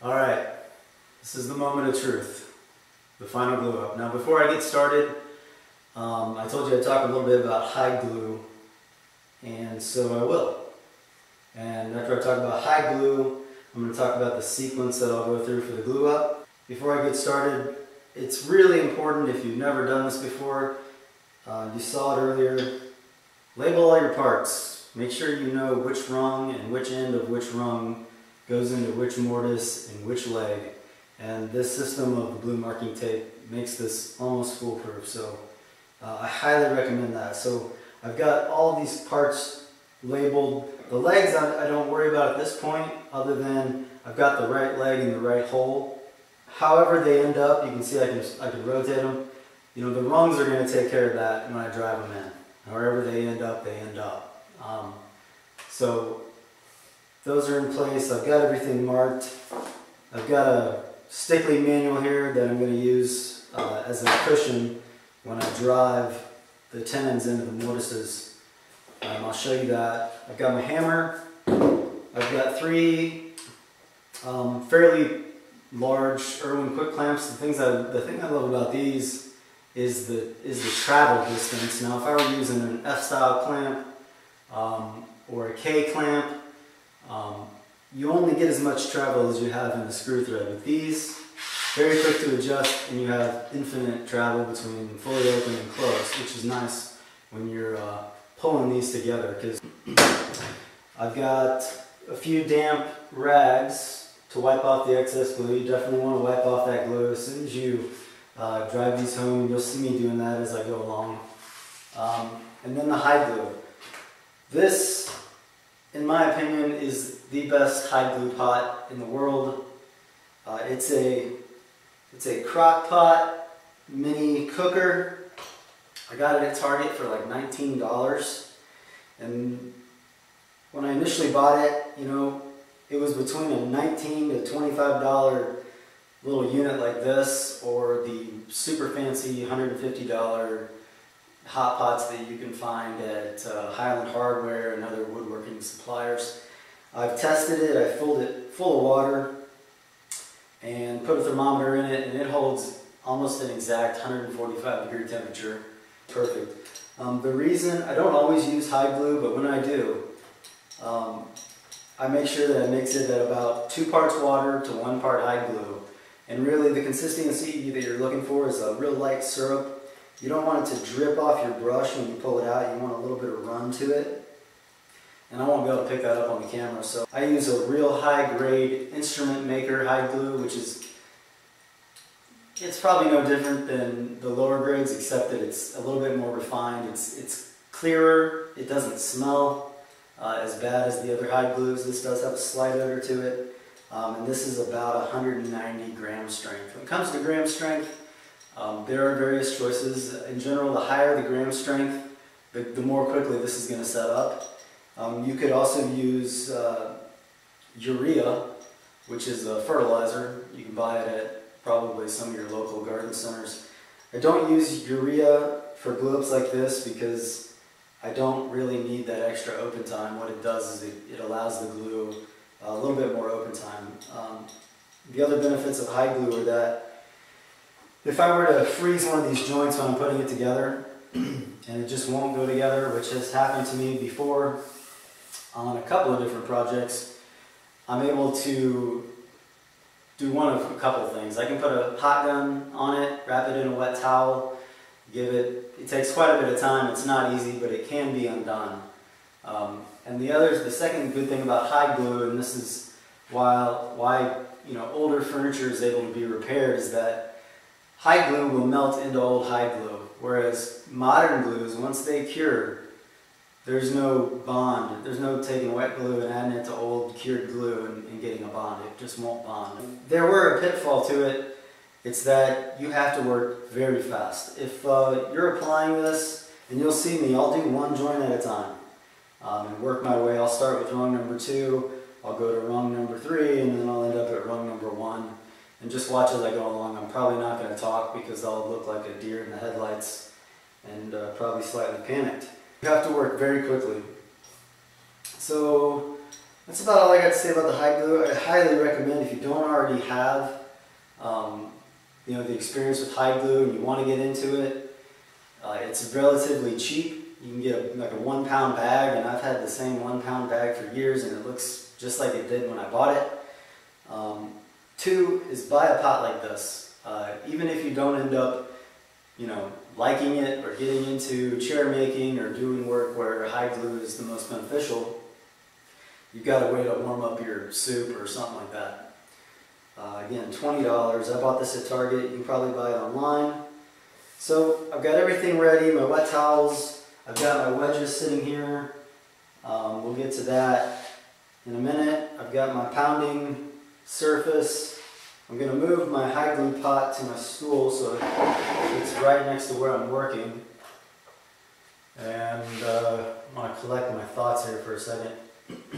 All right, this is the moment of truth, the final glue up. Now before I get started, um, I told you I'd talk a little bit about hide glue, and so I will. And after I talk about hide glue, I'm going to talk about the sequence that I'll go through for the glue up. Before I get started, it's really important if you've never done this before, uh, you saw it earlier, label all your parts. Make sure you know which rung and which end of which rung goes into which mortise and which leg. And this system of blue marking tape makes this almost foolproof. So uh, I highly recommend that. So I've got all these parts labeled. The legs I, I don't worry about at this point other than I've got the right leg in the right hole. However they end up, you can see I can, I can rotate them. You know, the rungs are going to take care of that when I drive them in. However they end up, they end up. Um, so those are in place. I've got everything marked. I've got a Stickley manual here that I'm going to use uh, as a cushion when I drive the tenons into the mortises. Um, I'll show you that. I've got my hammer. I've got three um, fairly large Irwin quick clamps. The things I, the thing I love about these is the is the travel distance. Now, if I were using an F-style clamp um, or a K clamp, um, you only get as much travel as you have in the screw thread. With these, very quick to adjust and you have infinite travel between fully open and closed, which is nice when you're uh, pulling these together because I've got a few damp rags to wipe off the excess glue. You definitely want to wipe off that glue as soon as you uh, drive these home. You'll see me doing that as I go along. Um, and then the hide glue. This in my opinion, is the best hide glue pot in the world. Uh, it's a it's a crock pot mini cooker. I got it at Target for like $19. And when I initially bought it, you know, it was between a 19 to $25 little unit like this or the super fancy $150 hot pots that you can find at uh, Highland Hardware and other woodworking suppliers. I've tested it, I filled it full of water and put a thermometer in it and it holds almost an exact 145 degree temperature. Perfect. Um, the reason, I don't always use hide glue, but when I do, um, I make sure that I mix it at about two parts water to one part hide glue. And really the consistency that you're looking for is a real light syrup you don't want it to drip off your brush when you pull it out. You want a little bit of run to it. And I won't be able to pick that up on the camera. So I use a real high grade instrument maker hide glue, which is, it's probably no different than the lower grades, except that it's a little bit more refined. It's, it's clearer. It doesn't smell uh, as bad as the other hide glues. This does have a slight odor to it. Um, and this is about 190 gram strength. When it comes to gram strength, um, there are various choices. In general, the higher the gram strength, the, the more quickly this is going to set up. Um, you could also use uh, urea, which is a fertilizer. You can buy it at probably some of your local garden centers. I don't use urea for glue-ups like this because I don't really need that extra open time. What it does is it, it allows the glue a little bit more open time. Um, the other benefits of hide glue are that if I were to freeze one of these joints when I'm putting it together, and it just won't go together, which has happened to me before on a couple of different projects, I'm able to do one of a couple of things. I can put a hot gun on it, wrap it in a wet towel, give it, it takes quite a bit of time, it's not easy, but it can be undone. Um, and the other, the second good thing about hide glue, and this is why, why you know older furniture is able to be repaired, is that hide glue will melt into old hide glue, whereas modern glues, once they cure, there's no bond. There's no taking wet glue and adding it to old cured glue and, and getting a bond. It just won't bond. There were a pitfall to it. It's that you have to work very fast. If uh, you're applying this, and you'll see me, I'll do one joint at a time um, and work my way. I'll start with rung number two, I'll go to rung number three, and then I'll end up at rung number one and just watch as I go along. I'm probably not going to talk because I'll look like a deer in the headlights and uh, probably slightly panicked. You have to work very quickly. So that's about all I got to say about the hide glue. I highly recommend if you don't already have, um, you know, the experience with hide glue and you want to get into it, uh, it's relatively cheap. You can get a, like a one pound bag, and I've had the same one pound bag for years, and it looks just like it did when I bought it. Um, two is buy a pot like this. Uh, even if you don't end up, you know, liking it or getting into chair making or doing work where hide glue is the most beneficial, you've got a way to warm up your soup or something like that. Uh, again, $20. I bought this at Target. You can probably buy it online. So I've got everything ready, my wet towels. I've got my wedges sitting here. Um, we'll get to that in a minute. I've got my pounding surface. I'm going to move my hide glue pot to my stool so it's right next to where I'm working. And uh, I want to collect my thoughts here for a second.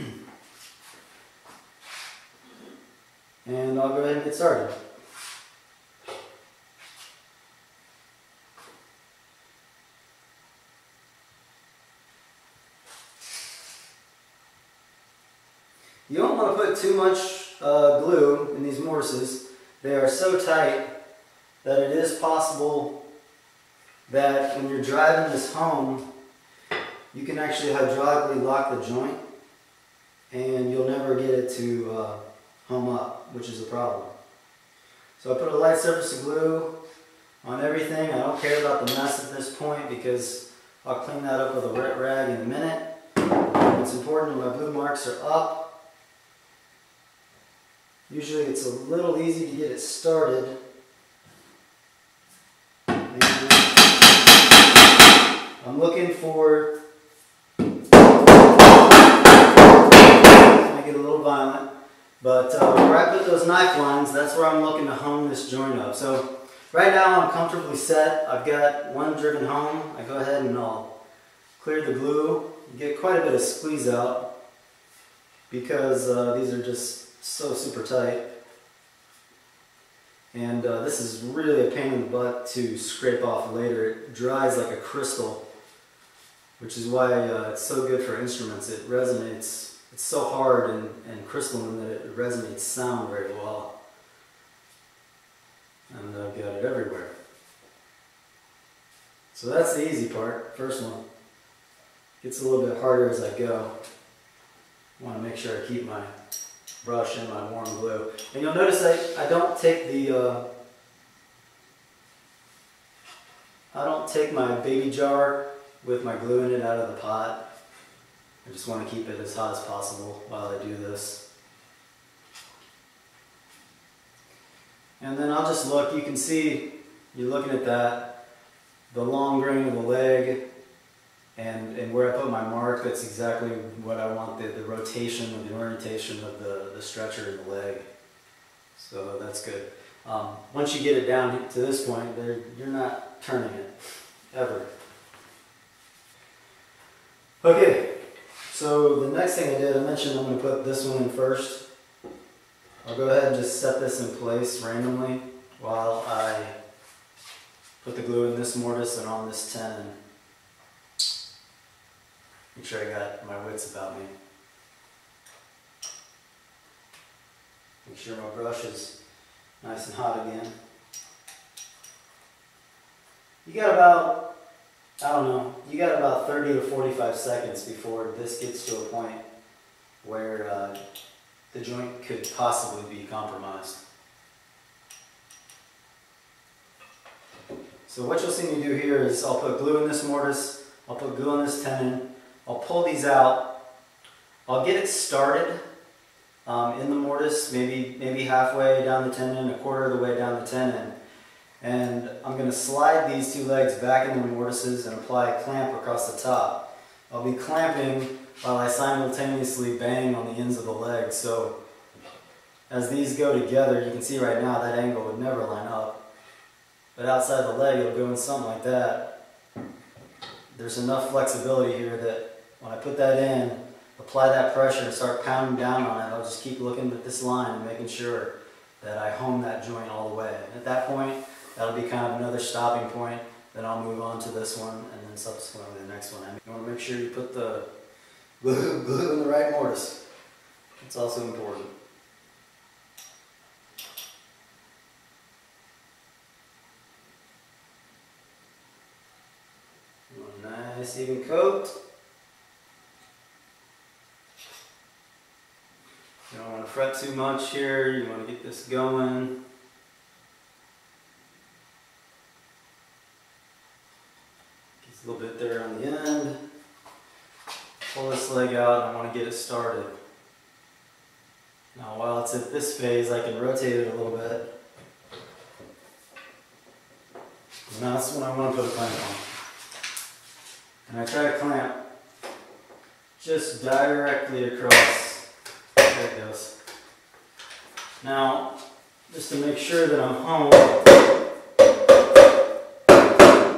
and I'll go ahead and get started. You don't want to put too much uh, glue in these mortises. They are so tight that it is possible that when you're driving this home, you can actually hydraulically lock the joint and you'll never get it to uh, home up, which is a problem. So I put a light surface of glue on everything. I don't care about the mess at this point because I'll clean that up with a wet rag in a minute. It's important that my blue marks are up Usually it's a little easy to get it started. I'm looking for, make it a little violent, but uh, where I put those knife lines, that's where I'm looking to hone this joint up. So right now I'm comfortably set. I've got one driven home. I go ahead and I'll clear the glue, get quite a bit of squeeze out because uh, these are just so super tight. And uh, this is really a pain in the butt to scrape off later. It dries like a crystal, which is why uh, it's so good for instruments. It resonates, it's so hard and, and crystalline that it resonates sound very well. And I've got it everywhere. So that's the easy part, first one. Gets a little bit harder as I go. I want to make sure I keep my brush and my warm glue. And you'll notice I, I don't take the, uh, I don't take my baby jar with my glue in it out of the pot. I just want to keep it as hot as possible while I do this. And then I'll just look, you can see, you're looking at that, the long grain of the leg, and, and where I put my mark, that's exactly what I want, the, the rotation or the orientation of the, the stretcher in the leg. So that's good. Um, once you get it down to this point, you're not turning it, ever. Okay, so the next thing I did, I mentioned I'm going to put this one in first. I'll go ahead and just set this in place randomly while I put the glue in this mortise and on this tenon. Make sure I got my wits about me. Make sure my brush is nice and hot again. You got about, I don't know, you got about 30 to 45 seconds before this gets to a point where uh, the joint could possibly be compromised. So what you'll see me do here is I'll put glue in this mortise, I'll put glue in this tenon, I'll pull these out. I'll get it started um, in the mortise, maybe, maybe halfway down the tenon, a quarter of the way down the tenon. And I'm going to slide these two legs back into the mortises and apply a clamp across the top. I'll be clamping while I simultaneously bang on the ends of the legs. So as these go together, you can see right now that angle would never line up. But outside the leg, it'll go in something like that. There's enough flexibility here that when I put that in, apply that pressure and start pounding down on it, I'll just keep looking at this line and making sure that I hone that joint all the way. And at that point, that'll be kind of another stopping point. Then I'll move on to this one and then subsequently the next one. And you want to make sure you put the glue, glue in the right mortise. It's also important. Nice even coat. You don't want to fret too much here. You want to get this going. Gets a little bit there on the end. Pull this leg out. I want to get it started. Now while it's at this phase, I can rotate it a little bit. And that's when I want to put a clamp on. And I try to clamp just directly across. It goes. Now, just to make sure that I'm home,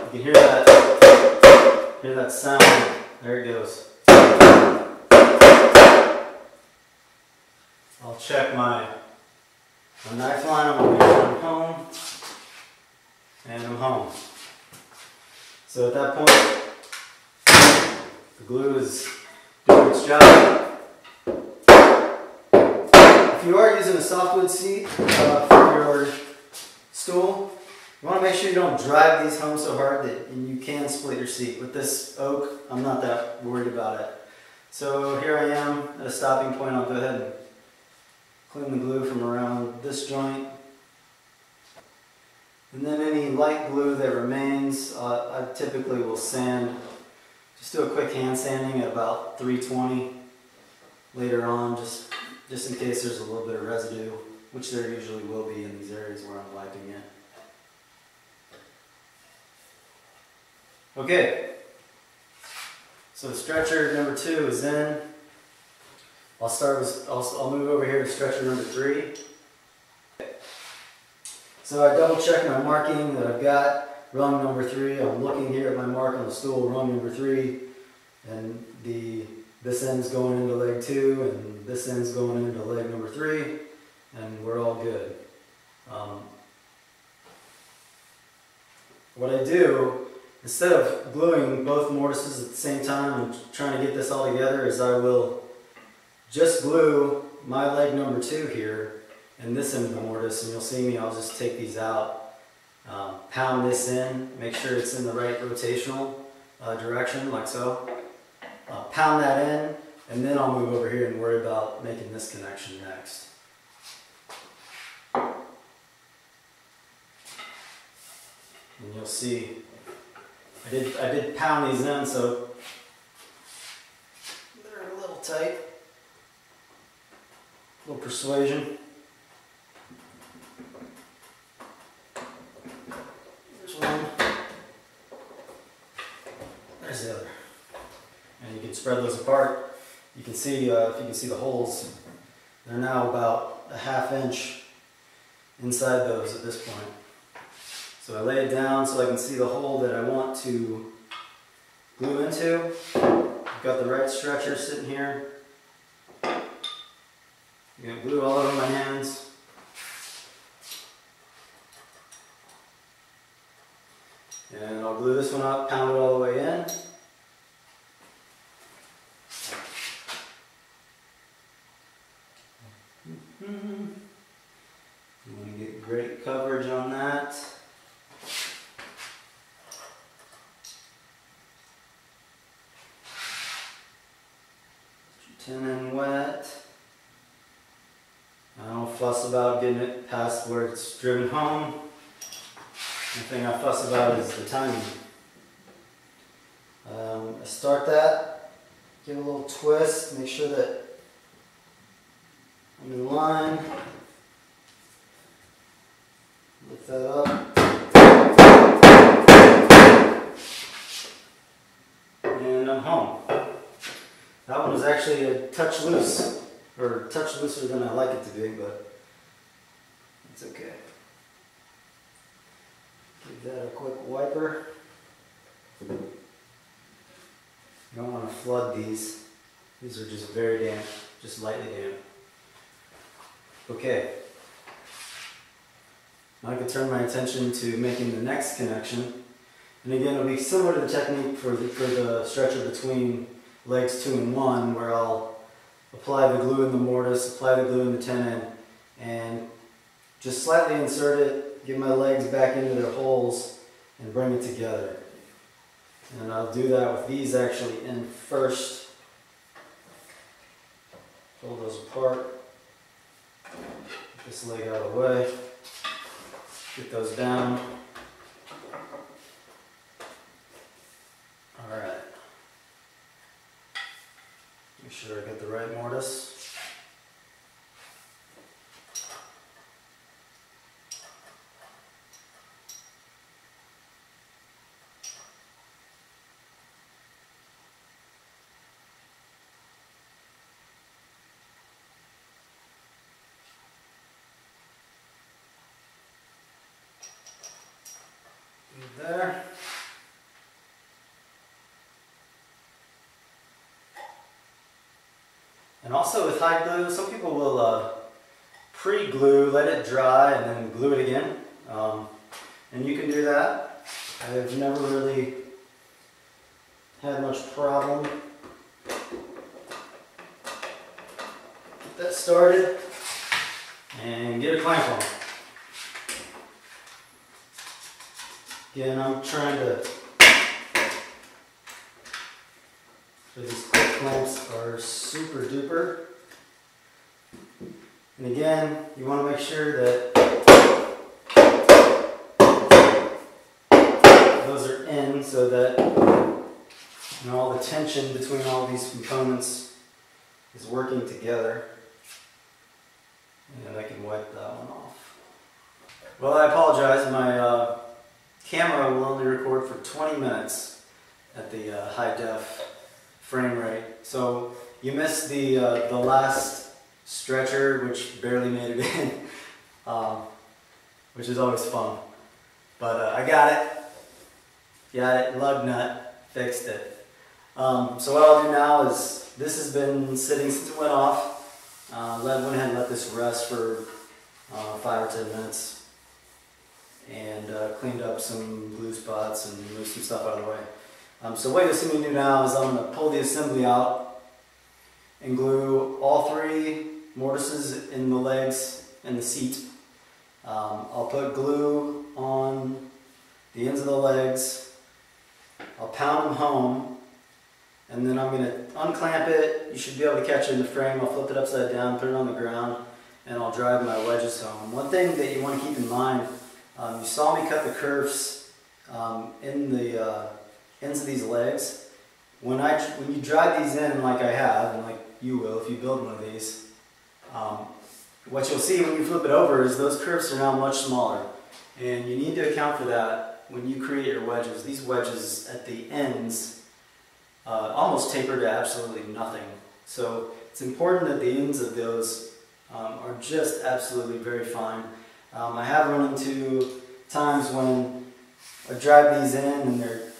you can hear that, hear that sound. There it goes. I'll check my, my knife line. I'm going to make sure I'm home. And I'm home. So at that point, the glue is doing its job. If you are using a softwood seat uh, for your stool, you want to make sure you don't drive these home so hard that you can split your seat. With this oak, I'm not that worried about it. So here I am at a stopping point. I'll go ahead and clean the glue from around this joint. And then any light glue that remains, uh, I typically will sand, just do a quick hand sanding at about 320 later on, just, just in case there's a little bit of residue, which there usually will be in these areas where I'm wiping it. Okay, so stretcher number two is in. I'll start with, I'll, I'll move over here to stretcher number three. So I double check my marking that I've got, rung number three. I'm looking here at my mark on the stool, rung number three, and the this end's going into leg two, and this end's going into leg number three, and we're all good. Um, what I do, instead of gluing both mortises at the same time and trying to get this all together, is I will just glue my leg number two here and this end of the mortise, and you'll see me, I'll just take these out, um, pound this in, make sure it's in the right rotational uh, direction, like so. Uh, pound that in, and then I'll move over here and worry about making this connection next. And you'll see, I did, I did pound these in, so they're a little tight. A little persuasion. There's one. There's the other. And you can spread those apart. You can see, uh, if you can see the holes, they're now about a half inch inside those at this point. So I lay it down so I can see the hole that I want to glue into. I've got the right stretcher sitting here. I'm going to glue all over my hands. And I'll glue this one up, pound it all the way in. Mm-hmm. You want to get great coverage on that. Tenon wet. I don't fuss about getting it past where it's driven home. The thing I fuss about is the timing. Um, I start that, give it a little twist, make sure that I'm in line. Lift that up. And I'm home. That one was actually a touch loose, or touch looser than I like it to be, but it's okay. Give that a quick wiper. You don't want to flood these. These are just very damp, just lightly damp. Okay. Now I can turn my attention to making the next connection. And again, it'll be similar to the technique for the, for the stretcher between legs two and one, where I'll apply the glue in the mortise, apply the glue in the tenon, and just slightly insert it, get my legs back into their holes, and bring it together. And I'll do that with these actually in first. Pull those apart. Get this leg out of the way. Get those down. Alright. Make sure I get the right mortise. there. And also with hide glue, some people will uh, pre-glue, let it dry, and then glue it again. Um, and you can do that. I've never really had much problem. Get that started and get a clamp on. Again, I'm trying to, these quick clamps are super duper. And again, you want to make sure that those are in so that you know, all the tension between all these components is working together. And I can wipe that one off. Well, I apologize. My uh, camera will only record for 20 minutes at the uh, high def frame rate. So you missed the, uh, the last stretcher, which barely made it in, um, which is always fun. But uh, I got it, got it, lug nut, fixed it. Um, so what I'll do now is, this has been sitting since it went off. Uh, went ahead and let this rest for uh, five or ten minutes and uh, cleaned up some blue spots and moved some stuff out of the way. Um, so what you'll see me do now is I'm going to pull the assembly out and glue all three mortises in the legs and the seat. Um, I'll put glue on the ends of the legs. I'll pound them home and then I'm going to unclamp it. You should be able to catch it in the frame. I'll flip it upside down, put it on the ground, and I'll drive my wedges home. One thing that you want to keep in mind um, you saw me cut the kerfs um, in the uh, ends of these legs. When, I, when you drive these in like I have, and like you will if you build one of these, um, what you'll see when you flip it over is those kerfs are now much smaller. And you need to account for that when you create your wedges. These wedges at the ends uh, almost taper to absolutely nothing. So it's important that the ends of those um, are just absolutely very fine. Um, I have run into times when I drive these in and they're,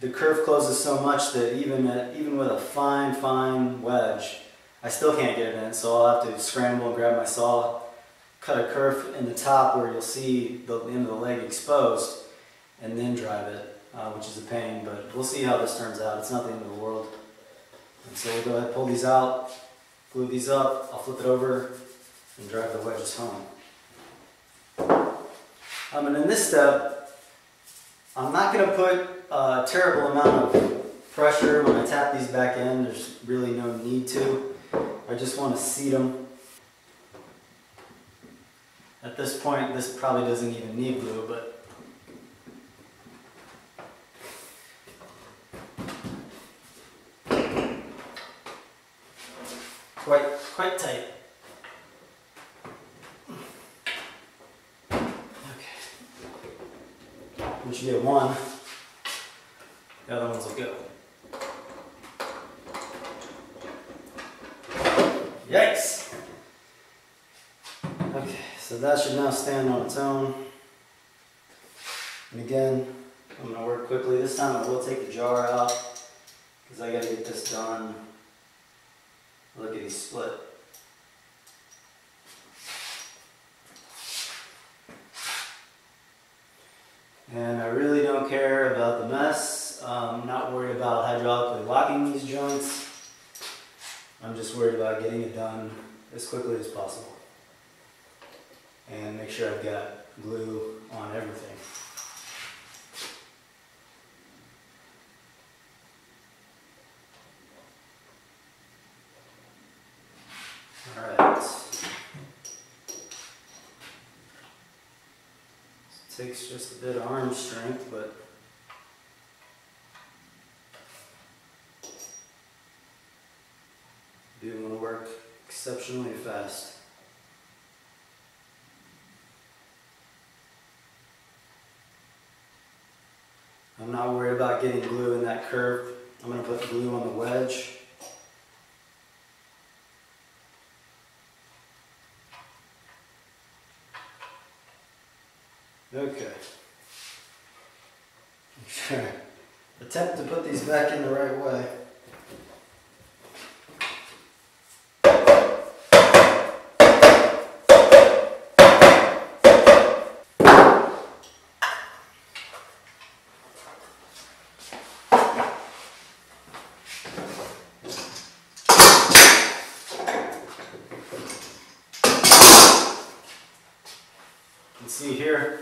the kerf closes so much that even even with a fine, fine wedge, I still can't get it in. So I'll have to scramble and grab my saw, cut a kerf in the top where you'll see the end of the leg exposed, and then drive it, uh, which is a pain. But we'll see how this turns out. It's not the end of the world. And so we'll go ahead pull these out, glue these up, I'll flip it over, and drive the wedges home. Um, and in this step, I'm not going to put a terrible amount of pressure when I tap these back in. There's really no need to. I just want to seat them. At this point, this probably doesn't even need glue, but quite, quite tight. Okay. Once you get one, the other ones will go. Yikes! Okay, so that should now stand on its own. And again, I'm to work quickly. This time I will take the jar out because I got to get this done. Look at these split. And I really don't care about the mess. I'm not worried about hydraulically locking these joints. I'm just worried about getting it done as quickly as possible. And make sure I've got glue on everything. Alright. Takes just a bit of arm strength, but do want to work exceptionally fast. I'm not worried about getting glue in that kerf. I'm going to put glue on the wedge. Okay. Attempt to put these back in the right way. see here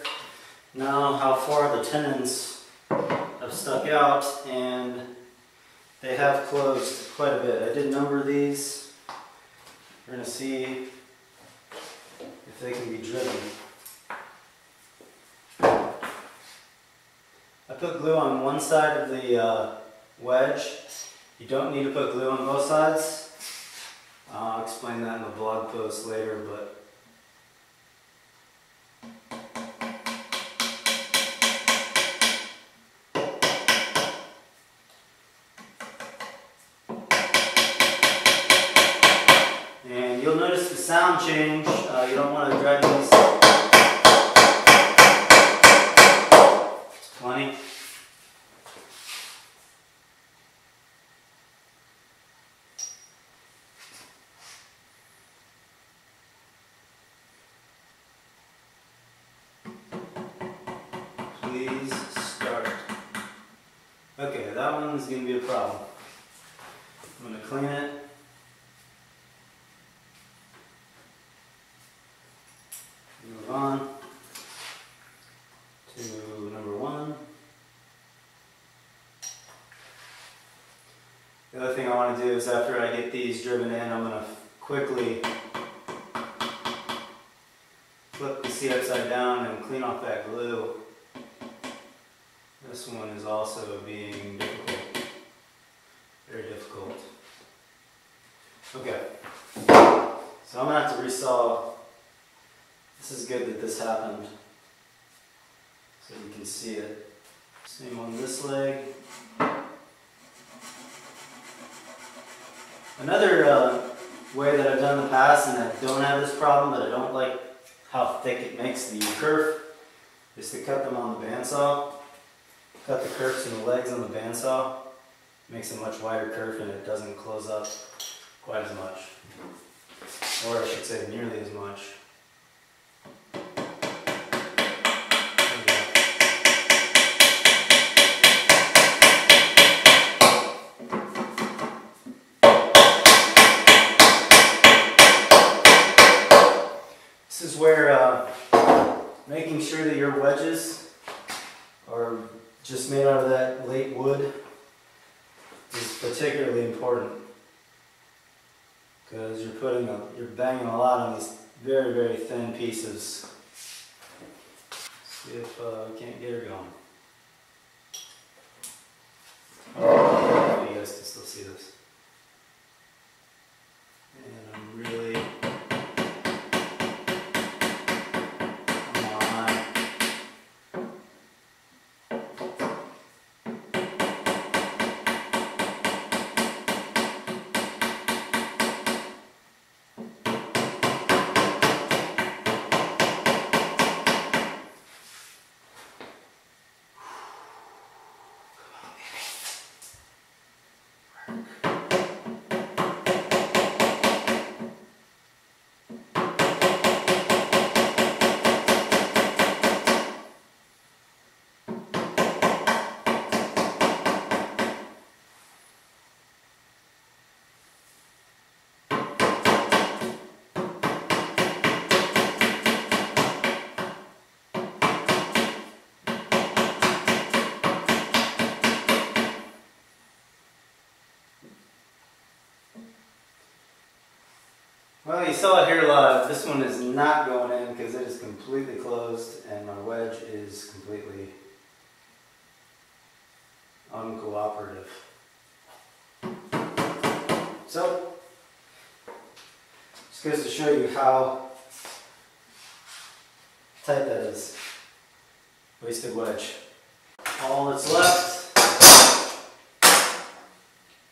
now how far the tenons have stuck out and they have closed quite a bit. I did number these. We're going to see if they can be driven. I put glue on one side of the uh, wedge. You don't need to put glue on both sides. I'll explain that in the blog post later, but sound change, uh, you don't want to drag these. It's plenty. Please start. Okay, that one's going to be a problem. I'm going to clean it. on to number one. The other thing I to do is after I get these driven in, I'm going to quickly flip the seat upside down and clean off that glue. This one is also being difficult, very difficult. Okay, so I'm going to have to resaw this is good that this happened. So you can see it. Same on this leg. Another uh, way that I've done in the past, and I don't have this problem, but I don't like how thick it makes the kerf, is to cut them on the bandsaw. Cut the kerfs and the legs on the bandsaw. Makes a much wider kerf and it doesn't close up quite as much. Or I should say nearly as much. where uh, making sure that your wedges are just made out of that late wood is particularly important because you're putting a, you're banging a lot on these very very thin pieces. See if uh, we can't get her going. Oh, you guys can still see this. And I'm really work. Well, you saw it here live. This one is not going in because it is completely closed and my wedge is completely uncooperative. So, just goes to show you how tight that is. Wasted wedge. All that's left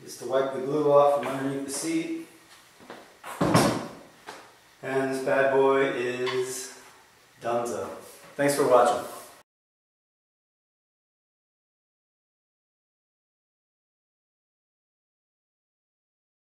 is to wipe the glue off from underneath the seat. And this bad boy is donezo. Thanks for watching.